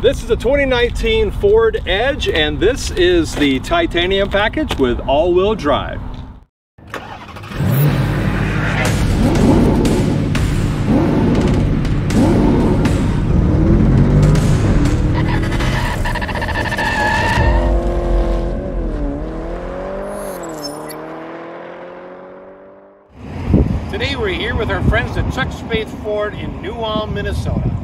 This is a 2019 Ford Edge, and this is the titanium package with all-wheel drive. Today we're here with our friends at Chuck Spaeth Ford in New Ulm, Minnesota.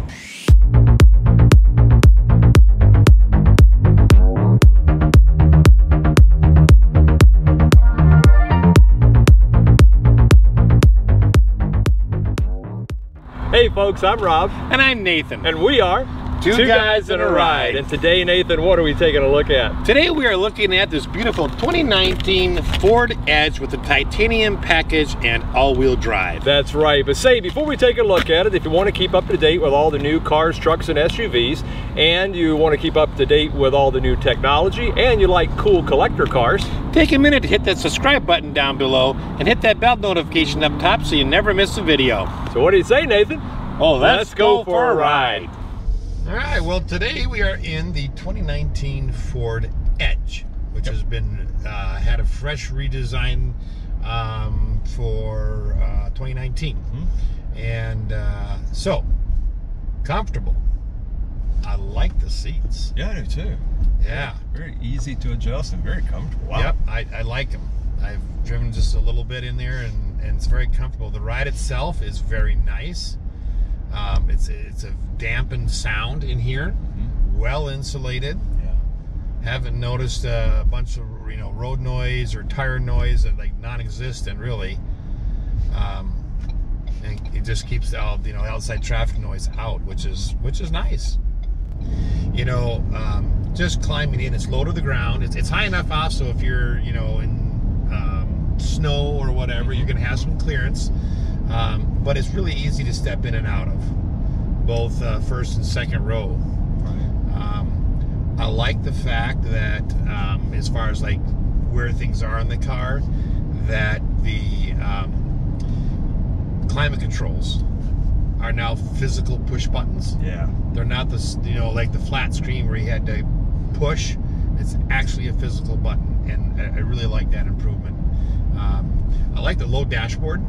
Hey folks, I'm Rob. And I'm Nathan. And we are Two Guys and a Ride. And today, Nathan, what are we taking a look at? Today we are looking at this beautiful 2019 Ford Edge with the titanium package and all-wheel drive. That's right. But say, before we take a look at it, if you want to keep up to date with all the new cars, trucks, and SUVs, and you want to keep up to date with all the new technology, and you like cool collector cars, take a minute to hit that subscribe button down below and hit that bell notification up top so you never miss a video. So what do you say, Nathan? Oh, let's, let's go, go, for a ride. All right, well, today we are in the 2019 Ford Edge, which yep. has been uh, had a fresh redesign um, for uh, 2019. Mm-hmm. And uh, so, comfortable. I like the seats. Yeah, I do too. Yeah. Very easy to adjust and very comfortable. Wow. Yep, I, I like them. I've driven just a little bit in there and, and it's very comfortable. The ride itself is very nice. Um, it's it's a dampened sound in here, mm-hmm. well insulated. Yeah. Haven't noticed a bunch of you know road noise or tire noise that like non-existent really. Um, and it just keeps the you know outside traffic noise out, which is which is nice. You know, um, just climbing in, it's low to the ground. It's, it's high enough off so if you're you know in um, snow or whatever, you're gonna have some clearance. Um, but it's really easy to step in and out of, both uh, first and second row. Um, I like the fact that, um, as far as like where things are in the car, that the um, climate controls are now physical push buttons. Yeah. They're not the you know like the flat screen where you had to push. It's actually a physical button, and I really like that improvement. Um, I like the low dashboard.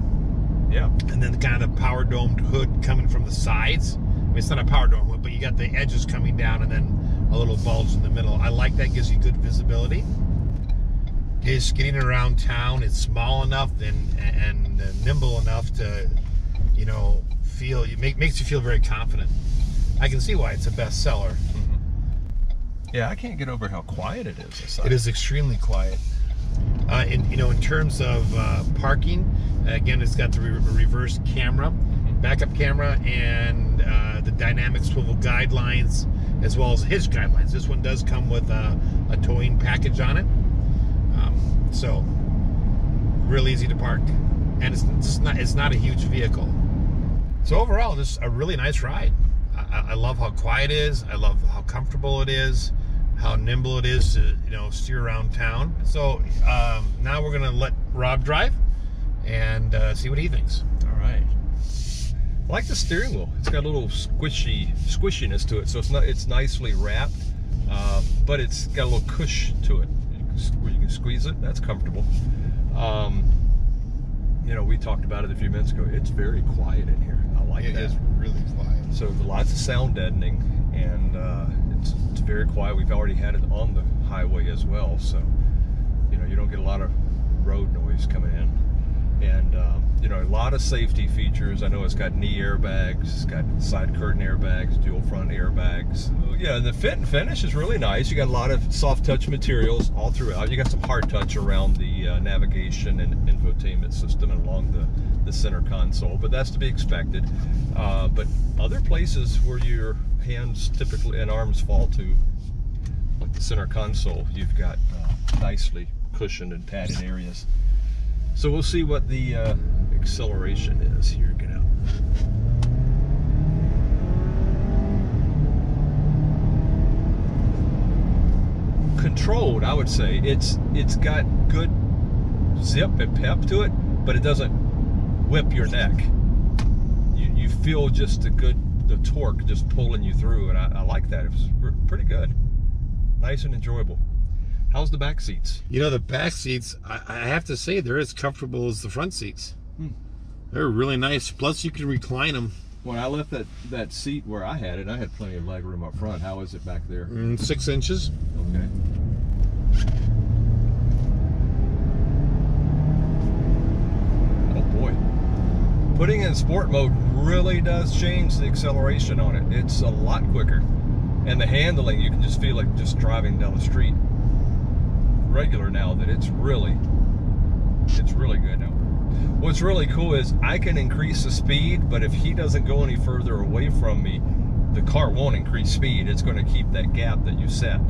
Yeah. And then the kind of the power domed hood coming from the sides. I mean, it's not a power dome hood, but you got the edges coming down and then a little bulge in the middle. I like that, gives you good visibility. Is getting around town. It's small enough and and uh, nimble enough to, you know, feel. It make, makes you feel very confident. I can see why it's a bestseller. Mm-hmm. Yeah, I can't get over how quiet it is. It is extremely quiet. Uh, in you know, in terms of uh, parking, again, it's got the re reverse camera, backup camera, and uh, the dynamic swivel guidelines, as well as hitch guidelines. This one does come with a, a towing package on it, um, so real easy to park, and it's, it's, not it's not a huge vehicle. So overall, is a really nice ride. I, I love how quiet it is. I love how comfortable it is how nimble it is to you know steer around town. So um, now we're gonna let Rob drive and uh, see what he thinks. All right. I like the steering wheel. It's got a little squishy squishiness to it, so it's not it's nicely wrapped, uh, but it's got a little cush to it where you can squeeze it. That's comfortable. Um, you know, we talked about it a few minutes ago. It's very quiet in here. I like it that. It is really quiet. So lots of sound deadening, and uh, very quiet. We've already had it on the highway as well, so you know you don't get a lot of road noise coming in. And um, you know a lot of safety features. I know it's got knee airbags, it's got side curtain airbags, dual front airbags. Yeah, and the fit and finish is really nice. You got a lot of soft touch materials all throughout. You got some hard touch around the uh, navigation and infotainment system and along the the center console, but that's to be expected. Uh, but other places where your hands typically and arms fall to, like the center console, you've got uh, nicely cushioned and padded areas. So we'll see what the uh, acceleration is here. Get out. Controlled, I would say. It's it's got good zip and pep to it, but it doesn't whip your neck. You, you feel just a good the torque just pulling you through, and I, I like that. It was pretty good, nice and enjoyable. How's the back seats? You know, the back seats, I, I have to say, they're as comfortable as the front seats. Hmm. They're really nice. Plus, you can recline them. When I left that, that seat where I had it, I had plenty of leg room up front. How is it back there? Mm, six inches. Okay. Oh boy. Putting in sport mode really does change the acceleration on it. It's a lot quicker. And the handling, you can just feel like just driving down the street regular now that it's really, it's really good now. What's really cool is I can increase the speed, but if he doesn't go any further away from me, the car won't increase speed. It's going to keep that gap that you set.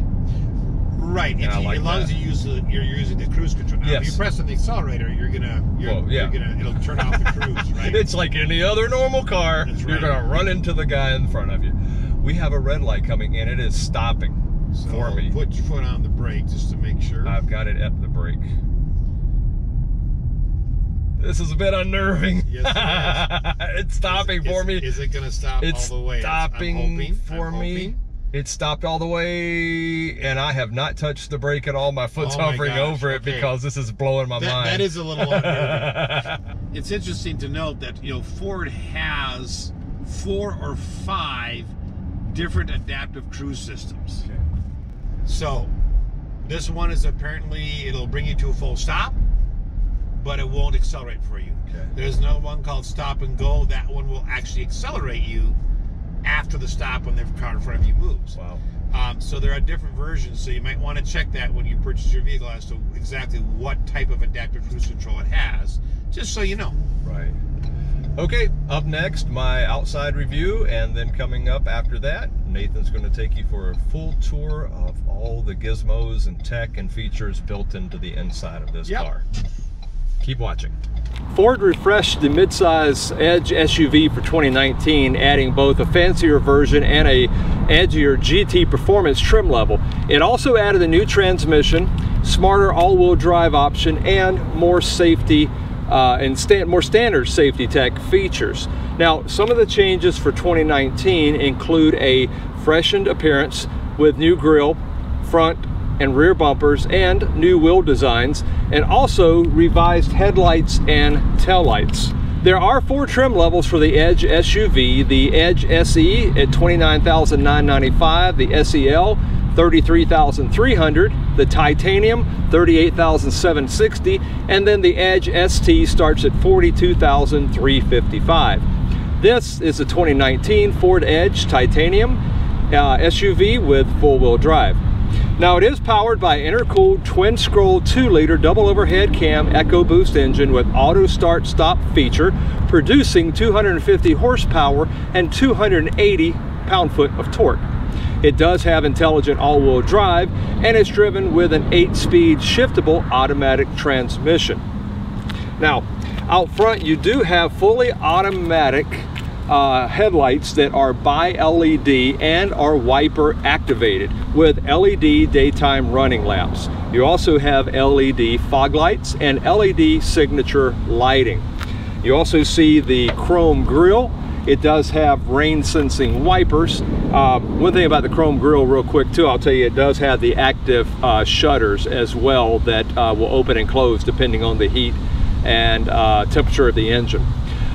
Right. You, like as long that. as you use the, you're using the cruise control. Now, if you press on the accelerator, you're gonna, you're, Well, yeah. you're gonna, it'll turn off the cruise, right? It's like any other normal car. That's You're going to run into the guy in front of you. We have a red light coming and it is stopping so for me. Put your foot on the brake just to make sure. I've got it at the brake. This is a bit unnerving. Yes, it's stopping is, for is, me. Is it gonna stop it's all the way? I'm stopping hoping, for I'm me. hoping. It stopped all the way, and I have not touched the brake at all. My foot's Oh hovering gosh, over it okay. because this is blowing my That, mind. that is a little unnerving. it's interesting to note that you know Ford has four or five different adaptive cruise systems. Okay. So this one is apparently it'll bring you to a full stop, but it won't accelerate for you. Okay. There's another one called Stop and Go. That one will actually accelerate you after the stop when the car in front of you moves. Wow. Um, so there are different versions. So you might want to check that when you purchase your vehicle as to exactly what type of adaptive cruise control it has, just so you know. Right. Okay, up next, my outside review, and then coming up after that, Nathan's going to take you for a full tour of all the gizmos and tech and features built into the inside of this Yep. car. Keep watching. Ford refreshed the midsize Edge SUV for 2019, adding both a fancier version and a edgier GT performance trim level. It also added a new transmission, smarter all-wheel drive option, and more safety uh, and sta- more standard safety tech features. Now, some of the changes for 2019 include a freshened appearance with new grille, front and rear bumpers and new wheel designs and also revised headlights and taillights. There are four trim levels for the Edge SUV, the Edge SE at $29,995, the SEL 33,300, the Titanium 38,760, and then the Edge ST starts at 42,355. This is a 2019 Ford Edge Titanium uh, SUV with full-wheel drive. Now it is powered by intercooled twin scroll 2 liter double overhead cam EcoBoost engine with auto start stop feature producing 250 horsepower and 280 pound-foot of torque. It does have intelligent all-wheel drive and is driven with an 8-speed shiftable automatic transmission. Now, out front you do have fully automatic uh, headlights that are bi-LED and are wiper activated with LED daytime running lamps. You also have LED fog lights and LED signature lighting. You also see the chrome grille. It does have rain sensing wipers. Uh, one thing about the chrome grille real quick too, I'll tell you it does have the active uh, shutters as well that uh, will open and close depending on the heat and uh, temperature of the engine.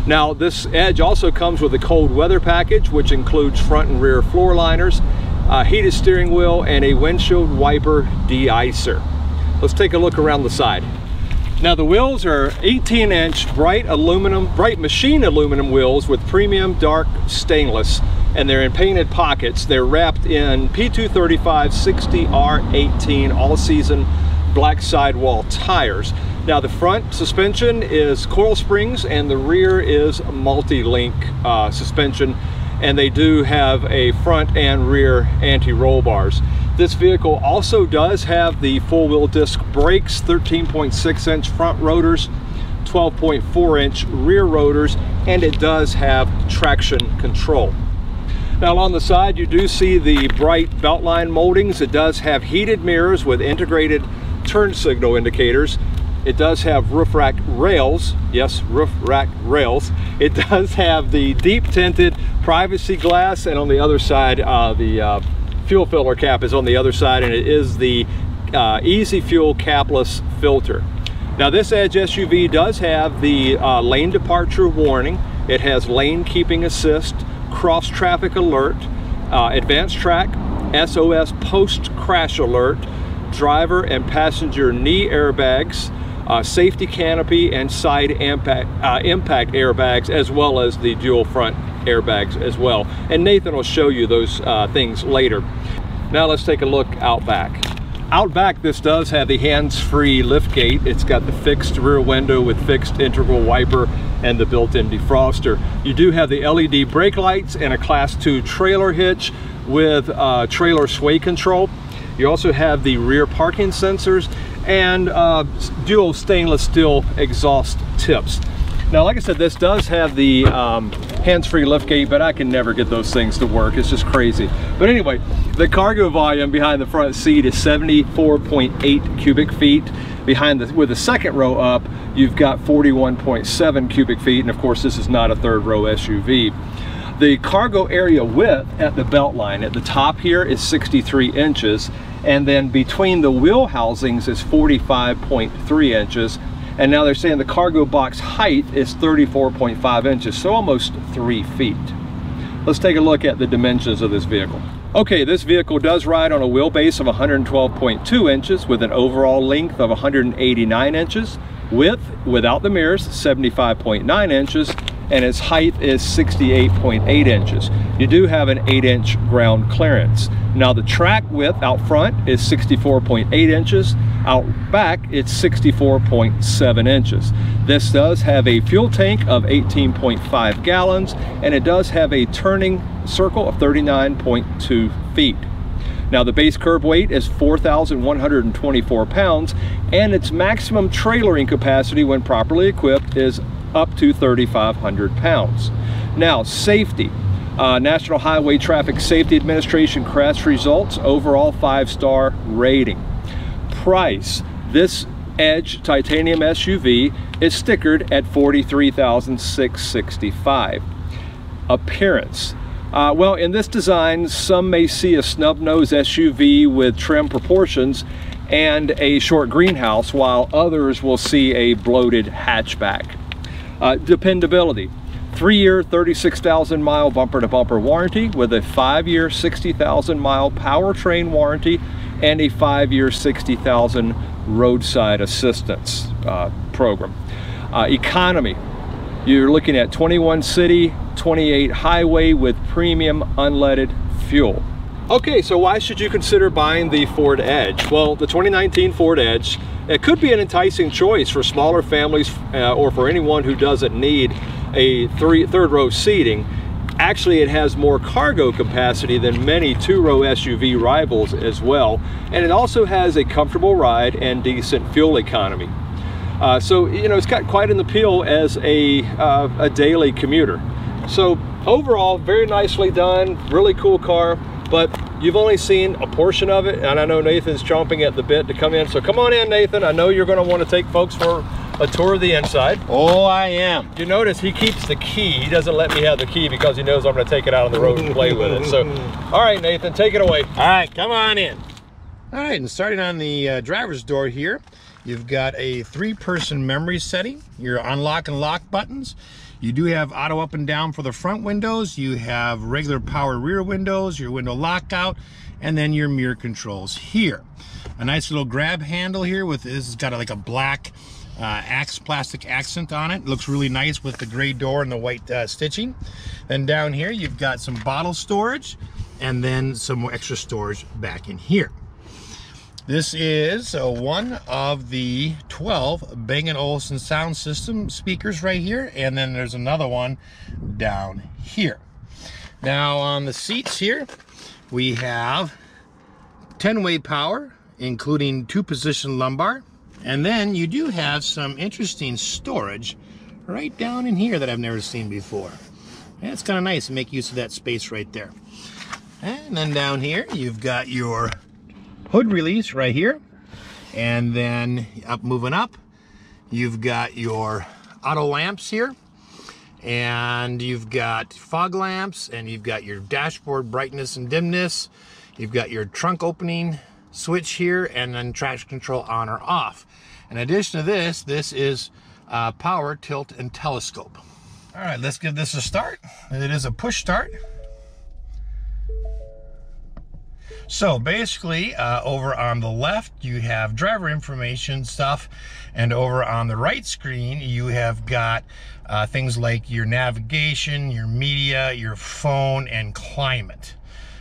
Now this Edge also comes with a cold weather package which includes front and rear floor liners, heated steering wheel, and a windshield wiper de-icer. Let's take a look around the side. Now the wheels are 18 inch bright aluminum, bright machine aluminum wheels with premium dark stainless and they're in painted pockets. They're wrapped in P235 60R18 all season black sidewall tires. Now the front suspension is coil springs and the rear is multi-link uh, suspension and they do have a front and rear anti-roll bars. This vehicle also does have the four-wheel disc brakes, 13.6 inch front rotors, 12.4 inch rear rotors, and it does have traction control. Now along the side you do see the bright beltline moldings. It does have heated mirrors with integrated turn signal indicators. It does have roof rack rails. Yes, roof rack rails. It does have the deep tinted privacy glass and on the other side, uh, the uh, fuel filler cap is on the other side and it is the uh, Easy Fuel capless filter. Now this Edge SUV does have the uh, lane departure warning. It has lane keeping assist, cross traffic alert, uh, AdvanceTrac, SOS post crash alert, driver and passenger knee airbags, uh, safety canopy and side impact, uh, impact airbags as well as the dual front airbags as well. And Nathan will show you those uh, things later. Now let's take a look out back. Out back, this does have the hands-free lift gate. It's got the fixed rear window with fixed integral wiper and the built-in defroster. You do have the LED brake lights and a class two trailer hitch with uh, trailer sway control. You also have the rear parking sensors and uh, dual stainless steel exhaust tips. Now, like I said, this does have the um, hands-free liftgate, but I can never get those things to work. It's just crazy. But anyway, the cargo volume behind the front seat is 74.8 cubic feet. Behind the, with the second row up, you've got 41.7 cubic feet. And of course, this is not a third row SUV. The cargo area width at the belt line at the top here is 63 inches. And then between the wheel housings is 45.3 inches and now they're saying the cargo box height is 34.5 inches, so almost three feet. Let's take a look at the dimensions of this vehicle. Okay, this vehicle does ride on a wheelbase of 112.2 inches with an overall length of 189 inches, width without the mirrors 75.9 inches, and its height is 68.8 inches. You do have an 8 inch ground clearance. Now the track width out front is 64.8 inches, out back it's 64.7 inches. This does have a fuel tank of 18.5 gallons and it does have a turning circle of 39.2 feet. Now the base curb weight is 4,124 pounds and its maximum trailering capacity when properly equipped is up to 3,500 pounds. Now safety. Uh, National Highway Traffic Safety Administration crash results, overall five-star rating. Price, this Edge titanium SUV is stickered at 43665 Appearance. Uh, well, in this design, some may see a snub-nose SUV with trim proportions and a short greenhouse, while others will see a bloated hatchback. Uh, dependability. Three-year, 36,000 mile bumper-to-bumper warranty with a five-year, 60,000 mile powertrain warranty and a five-year, 60,000 roadside assistance uh, program. Uh, economy, you're looking at 21 city, 28 highway with premium unleaded fuel. Okay, so why should you consider buying the Ford Edge? Well, the 2019 Ford Edge, it could be an enticing choice for smaller families uh, or for anyone who doesn't need a three, third row seating. Actually, it has more cargo capacity than many two-row SUV rivals as well. And it also has a comfortable ride and decent fuel economy. Uh, so, you know, it's got quite an appeal as a, uh, a daily commuter. So overall, very nicely done, really cool car, but you've only seen a portion of it. And I know Nathan's chomping at the bit to come in. So come on in, Nathan. I know you're gonna wanna take folks for a tour of the inside. Oh, I am. You notice he keeps the key. He doesn't let me have the key because he knows I'm gonna take it out on the road and play with it. So, all right, Nathan, take it away. All right, come on in. All right, and starting on the uh, driver's door here, you've got a three-person memory setting, your unlock and lock buttons. You do have auto up and down for the front windows. You have regular power rear windows, your window lockout, and then your mirror controls here. A nice little grab handle here with this has got a, like a black uh, axe plastic accent on it. Looks really nice with the gray door and the white uh, stitching. Then down here you've got some bottle storage and then some extra storage back in here. This is uh, one of the 12 Bang & Olufsen sound system speakers right here, and then there's another one down here. Now on the seats here, we have 10-way power, including two-position lumbar, and then you do have some interesting storage right down in here that I've never seen before. It's kind of nice to make use of that space right there. And then down here, you've got your hood release right here. And then up moving up, You've got your auto lamps here, and you've got fog lamps, and you've got your dashboard brightness and dimness. You've got your trunk opening switch here, and then traction control on or off. In addition to this, this is uh, power, tilt, and telescope. All right, let's give this a start. It is a push start. So basically, uh, over on the left, you have driver information stuff, and over on the right screen, you have got uh, things like your navigation, your media, your phone, and climate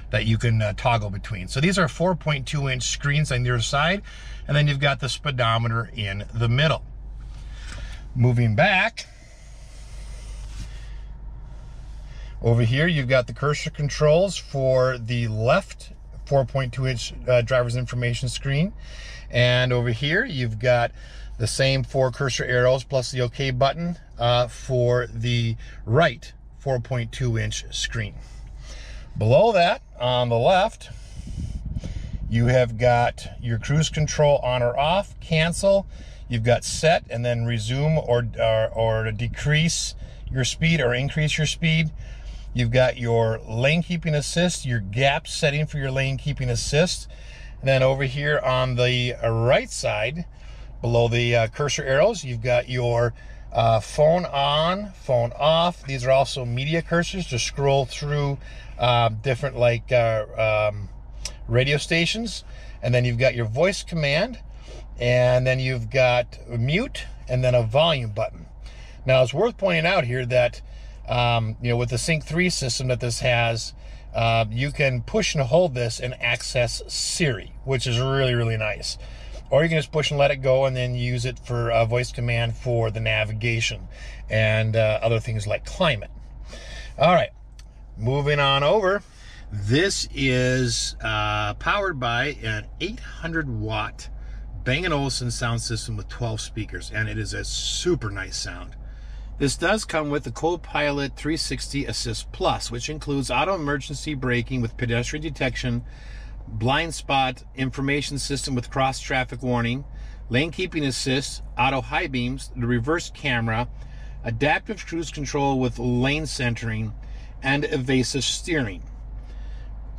that you can uh, toggle between. So these are 4.2 inch screens on either side, and then you've got the speedometer in the middle. Moving back, over here you've got the cursor controls for the left 4.2 inch uh, driver's information screen. And over here, you've got the same four cursor arrows plus the OK button uh, for the right 4.2 inch screen. Below that, on the left, you have got your cruise control on or off, cancel. You've got set and then resume or, or, or decrease your speed or increase your speed. You've got your lane keeping assist, your gap setting for your lane keeping assist. And then over here on the right side, below the uh, cursor arrows, you've got your uh, phone on, phone off. These are also media cursors to scroll through uh, different like uh, um, radio stations. And then you've got your voice command, and then you've got mute, and then a volume button. Now it's worth pointing out here that um, you know, with the Sync 3 system that this has, uh, you can push and hold this and access Siri, which is really, really nice. Or you can just push and let it go and then use it for a voice command for the navigation and uh, other things like climate. All right, moving on over. This is uh, powered by an 800 watt Bang & Olufsen sound system with 12 speakers, and it is a super nice sound. This does come with the Co-Pilot 360 Assist Plus, which includes auto emergency braking with pedestrian detection, blind spot information system with cross traffic warning, lane keeping assist, auto high beams, the reverse camera, adaptive cruise control with lane centering, and evasive steering.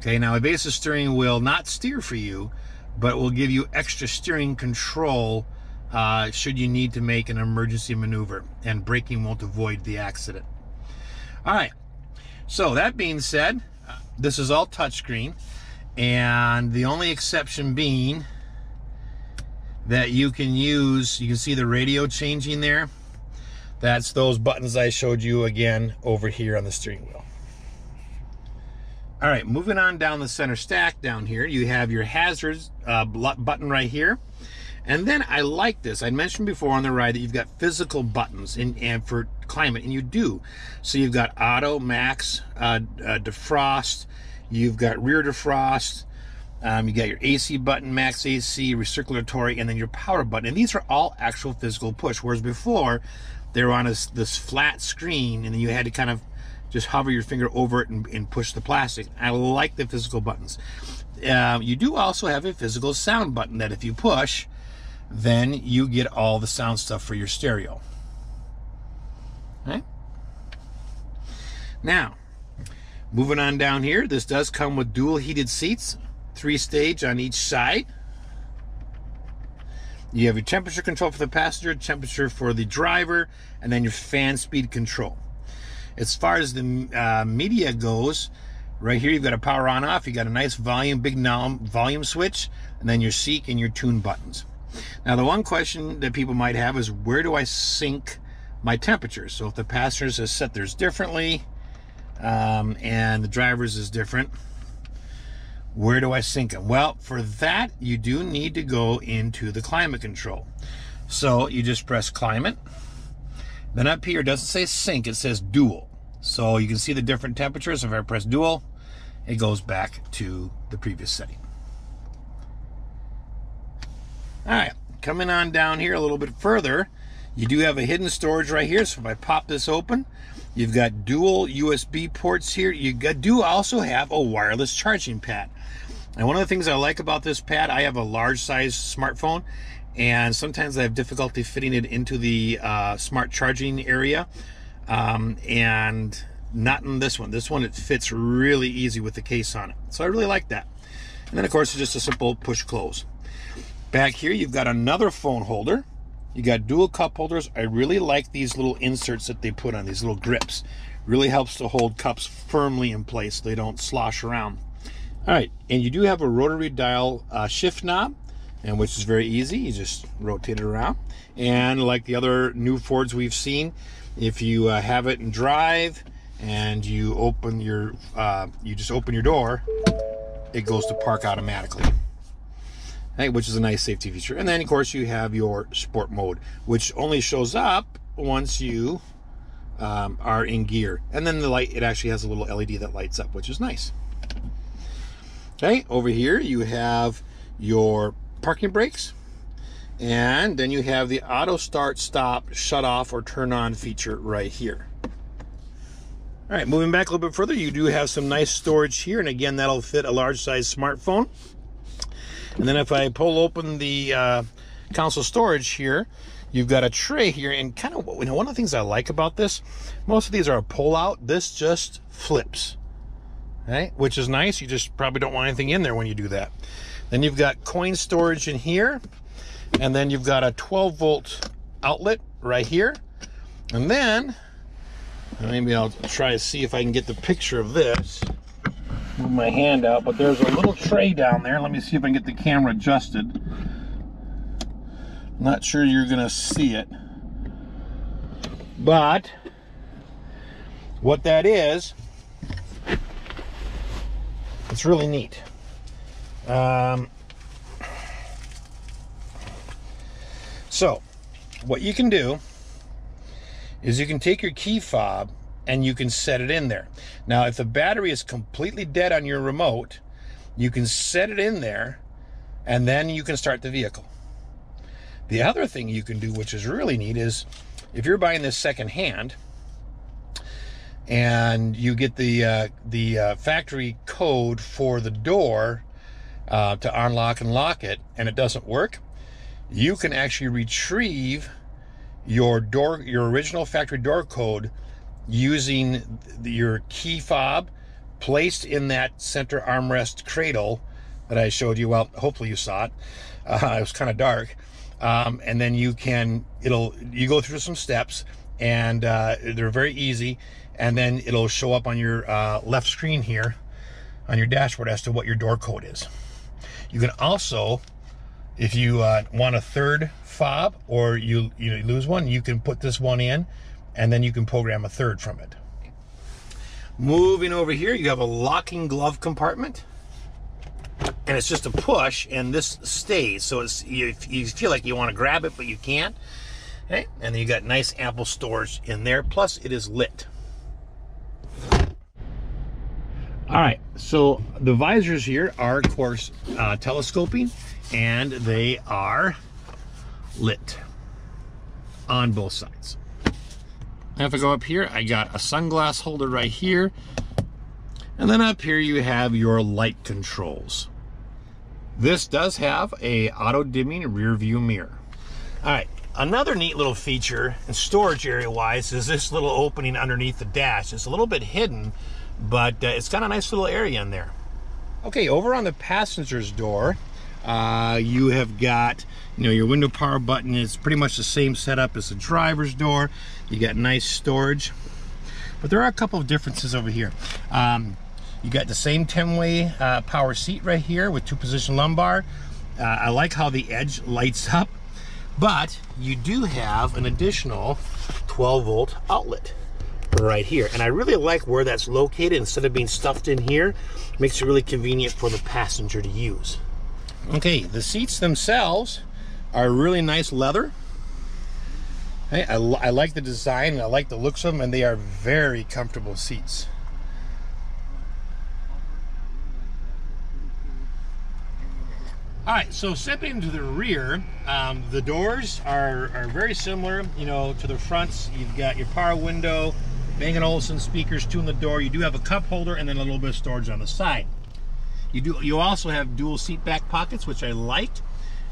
Okay, now evasive steering will not steer for you, but will give you extra steering control uh, should you need to make an emergency maneuver, and braking won't avoid the accident. All right, so that being said, this is all touchscreen, and the only exception being that you can use, you can see the radio changing there. That's those buttons I showed you again over here on the steering wheel. All right, moving on down the center stack down here, you have your hazards uh, button right here. And then I like this. I mentioned before on the ride that you've got physical buttons in, and for climate, and you do. So you've got auto, max, uh, uh, defrost, you've got rear defrost, um, you got your AC button, max AC, recirculatory, and then your power button. And these are all actual physical push. Whereas before, they were on a, this flat screen, and then you had to kind of just hover your finger over it and, and push the plastic. I like the physical buttons. Uh, you do also have a physical sound button that if you push, then you get all the sound stuff for your stereo. Okay? Now, moving on down here, this does come with dual heated seats, three stage on each side. You have your temperature control for the passenger, temperature for the driver, and then your fan speed control. As far as the uh, media goes, right here you've got a power on off, you got a nice volume, big volume switch, and then your seek and your tune buttons. Now, the one question that people might have is where do I sync my temperatures? So if the passengers is set theirs differently um, and the driver's is different, where do I sync them? Well, for that, you do need to go into the climate control. So you just press climate. Then up here, it doesn't say sync, it says dual. So you can see the different temperatures. If I press dual, it goes back to the previous setting. All right, coming on down here a little bit further, you do have a hidden storage right here. So if I pop this open, you've got dual USB ports here. You do also have a wireless charging pad. And one of the things I like about this pad, I have a large size smartphone and sometimes I have difficulty fitting it into the uh, smart charging area. Um, and not in this one. This one, it fits really easy with the case on it. So I really like that. And then, of course, it's just a simple push close. Back here, you've got another phone holder. You got dual cup holders. I really like these little inserts that they put on, these little grips. Really helps to hold cups firmly in place so they don't slosh around. All right, and you do have a rotary dial uh, shift knob, and which is very easy. You just rotate it around. And like the other new Fords we've seen, if you uh, have it in drive and you open your, uh, you just open your door, it goes to park automatically. Which is a nice safety feature. And then of course you have your sport mode, which only shows up once you um, are in gear. And then the light, it actually has a little LED that lights up, which is nice. Okay, over here you have your parking brakes. And then you have the auto start, stop, shut off, or turn on feature right here. All right, moving back a little bit further, you do have some nice storage here. And again, that'll fit a large size smartphone. And then if I pull open the uh, console storage here, you've got a tray here. And kind of, you know, one of the things I like about this, most of these are a pull out. This just flips, right? Which is nice. You just probably don't want anything in there when you do that. Then you've got coin storage in here. And then you've got a 12 volt outlet right here. And then, maybe I'll try to see if I can get the picture of this. Move my hand out, but there's a little tray down there. Let me see if I can get the camera adjusted. Not sure you're gonna see it. But, what that is, it's really neat. Um, So, what you can do is you can take your key fob and you can set it in there. Now, if the battery is completely dead on your remote, you can set it in there and then you can start the vehicle. The other thing you can do, which is really neat, is if you're buying this second hand and you get the uh, the uh, factory code for the door uh, to unlock and lock it, and it doesn't work, you can actually retrieve your door, your original factory door code using your key fob placed in that center armrest cradle that I showed you. Well, hopefully you saw it. Uh, it was kind of dark. Um, and then you can, it'll, you go through some steps and uh, they're very easy. And then it'll show up on your uh, left screen here on your dashboard as to what your door code is. You can also if you uh, want a third fob or you, you lose one, you can put this one in and then you can program a third from it. Moving over here, you have a locking glove compartment and it's just a push and this stays. So it's you, you feel like you want to grab it, but you can't. Okay, and then you got nice ample storage in there. Plus it is lit. All right, so the visors here are of course uh, telescoping and they are lit on both sides. If I go up here, I got a sunglass holder right here. And then up here you have your light controls. This does have a auto dimming rear view mirror. All right, another neat little feature and storage area wise is this little opening underneath the dash. It's a little bit hidden, but uh, it's got a nice little area in there. Okay, over on the passenger's door, uh, you have got, you know, your window power button is pretty much the same setup as the driver's door. You got nice storage. But there are a couple of differences over here. Um, you got the same 10-way uh, power seat right here with two-position lumbar. Uh, I like how the edge lights up, but you do have an additional 12-volt outlet right here. And I really like where that's located instead of being stuffed in here. Makes it really convenient for the passenger to use. Okay, the seats themselves are really nice leather. Hey, I, I like the design, I like the looks of them, and they are very comfortable seats. All right, so stepping into the rear, um, the doors are, are very similar, you know, to the fronts. You've got your power window, Bang & Olufsen speakers, two in the door. You do have a cup holder and then a little bit of storage on the side. You do. You also have dual seat back pockets, which I liked.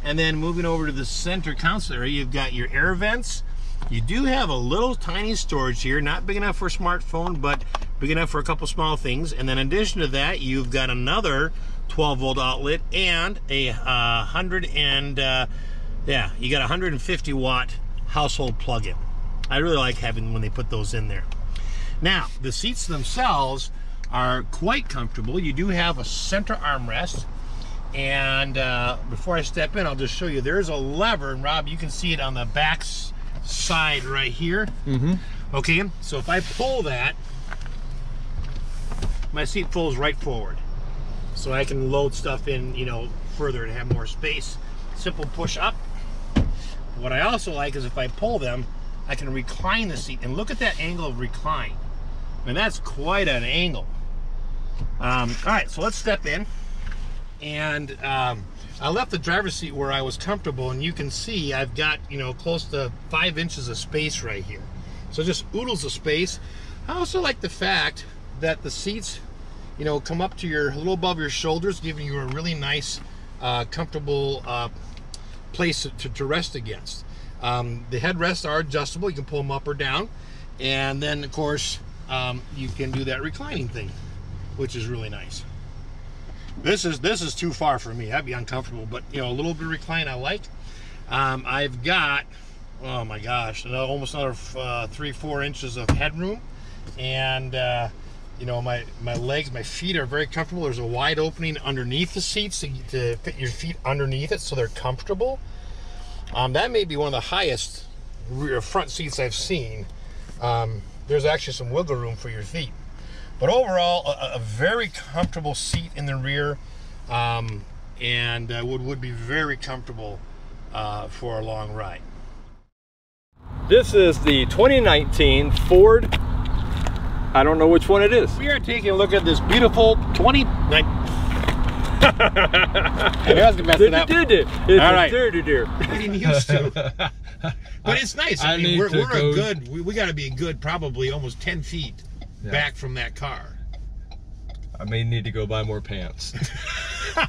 And then moving over to the center console area, you've got your air vents. You do have a little tiny storage here, not big enough for a smartphone, but big enough for a couple small things. And then in addition to that, you've got another 12 volt outlet and a uh, 100 and uh, yeah, you got a 150 watt household plug-in. I really like having when they put those in there. Now, the seats themselves are quite comfortable. You do have a center armrest. And uh, before I step in, I'll just show you. There's a lever, and Rob, you can see it on the back side right here. Mm-hmm. Okay, so if I pull that, my seat pulls right forward. So I can load stuff in, you know, further and have more space. Simple push up. What I also like is if I pull them, I can recline the seat. And look at that angle of recline. I mean, that's quite an angle. Um, all right, so let's step in. And um, I left the driver's seat where I was comfortable, and you can see I've got, you know, close to five inches of space right here. So just oodles of space. I also like the fact that the seats, you know, come up to your, a little above your shoulders, giving you a really nice, uh, comfortable uh, place to, to rest against. Um, the headrests are adjustable. You can pull them up or down. And then, of course, um, you can do that reclining thing, which is really nice. This is this is too far for me. I'd be uncomfortable, but you know, a little bit of recline I like. Um, I've got, oh my gosh, almost another uh, three, four inches of headroom, and uh, you know, my my legs, my feet are very comfortable. There's a wide opening underneath the seats to, to fit your feet underneath it, so they're comfortable. Um, that may be one of the highest rear front seats I've seen. Um, there's actually some wiggle room for your feet. But overall, a, a very comfortable seat in the rear um, and uh, would, would be very comfortable uh, for a long ride. This is the 2019 Ford. I don't know which one it is. We are taking a look at this beautiful 20. I was gonna mess it up. All All right. right. Getting used to. But it's nice. I, I mean, we're, we're a good. We, we got to be a good, probably almost 10 feet Yeah. back from that car. I may need to go buy more pants.